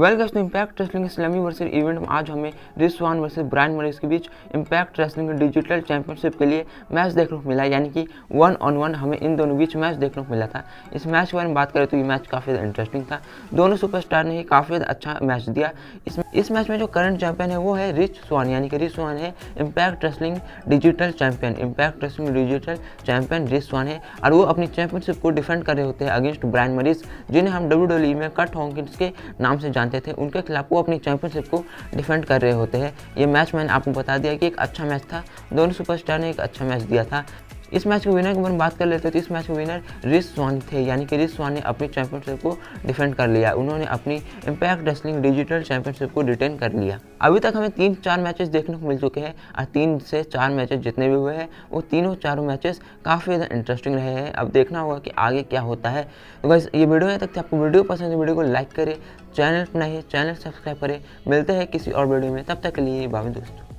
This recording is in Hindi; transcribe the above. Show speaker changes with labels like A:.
A: Well guys impact wrestling Slammiversary event में आज हमें Rich Swann versus Brian Myers के बीच इम्पैक्ट रेसलिंग के डिजिटल चैंपियनशिप के लिए मैच देखने को मिला, यानी कि वन ऑन वन हमें इन दोनों बीच मैच देखने को मिला था। इस मैच के बारे में बात करें तो ये मैच काफ़ी इंटरेस्टिंग था। दोनों सुपरस्टार ने ही काफ़ी अच्छा मैच दिया। इस इस मैच में जो करंट चैंपियन है, वो है रिच स्वान यानी कि रिच स्वान है impact wrestling digital champion impact wrestling digital champion Rich Swann है, और वो अपनी चैंपियनशिप को डिफेंड कर रहे होते हैं अगेंस्ट ब्रायन मरीज़ जिन्हें हम डब्ल्यू में कट हॉकिंस के नाम से जानते थे, उनके खिलाफ वो अपनी चैंपियनशिप को डिफेंड कर रहे होते हैं। ये मैच मैंने आपको बता दिया कि एक अच्छा मैच था। दोनों सुपरस्टार ने एक अच्छा मैच दिया था। इस मैच के विनर की बारे बात कर लेते हैं तो इस मैच के विनर रिस स्वान थे, यानी कि रिस स्वान ने अपनी चैंपियनशिप को डिफेंड कर लिया। उन्होंने अपनी इम्पैक्ट रेसलिंग डिजिटल चैंपियनशिप को डिटेन कर लिया। अभी तक हमें तीन चार मैचेस देखने को मिल चुके हैं, और तीन से चार मैचेस जितने भी हुए हैं, वो तीनों चारों मैचेस काफ़ी ज़्यादा इंटरेस्टिंग रहे हैं। अब देखना होगा कि आगे क्या होता है। तो बस ये वीडियो यहाँ तक आपको वीडियो पसंद है, वीडियो को लाइक करें, चैनल बनाइए चैनल सब्सक्राइब करें। मिलते हैं किसी और वीडियो में, तब तक के लिए बाबी दोस्तों।